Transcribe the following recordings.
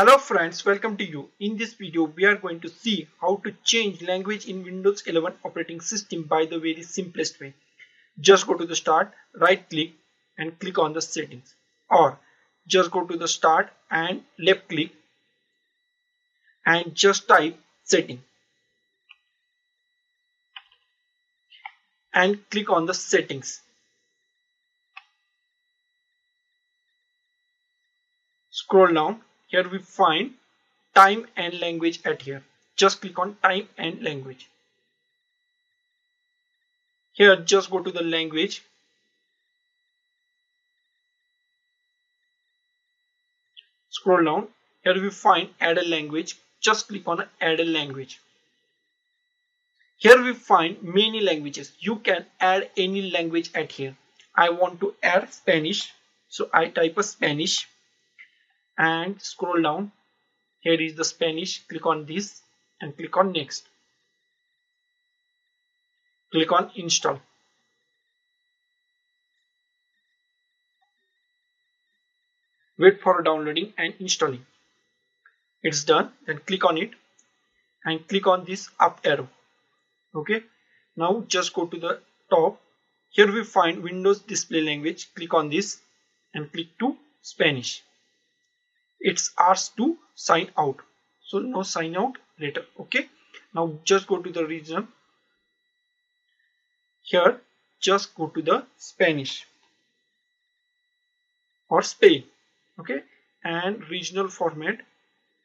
Hello friends, welcome to you. In this video, we are going to see how to change language in Windows 11 operating system by the very simplest way. Just go to the start, right click and click on the settings or just go to the start and left click and just type setting and click on the settings. Scroll down here we find time and language at here. Just click on time and language. Here just go to the language. Scroll down. Here we find add a language. Just click on add a language. Here we find many languages. You can add any language at here. I want to add spanish. So i type a spanish and scroll down. Here is the Spanish. Click on this and click on next. Click on install. Wait for downloading and installing. It's done. Then click on it and click on this up arrow. Okay? Now just go to the top. Here we find Windows display language. Click on this and click to Spanish it's asked to sign out. So no sign out later okay? Now just go to the region. Here just go to the Spanish or Spain okay? And regional format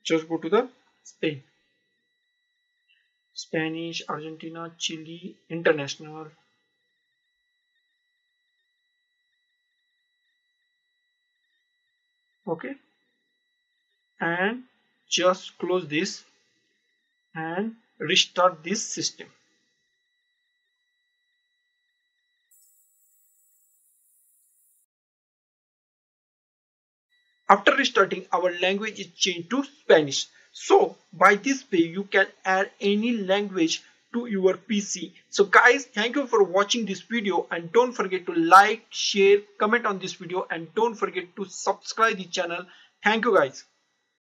just go to the Spain. Spanish Argentina Chile international. Okay and just close this and restart this system after restarting our language is changed to Spanish so by this way you can add any language to your PC. So guys, thank you for watching this video and don't forget to like, share, comment on this video and don't forget to subscribe the channel. Thank you guys.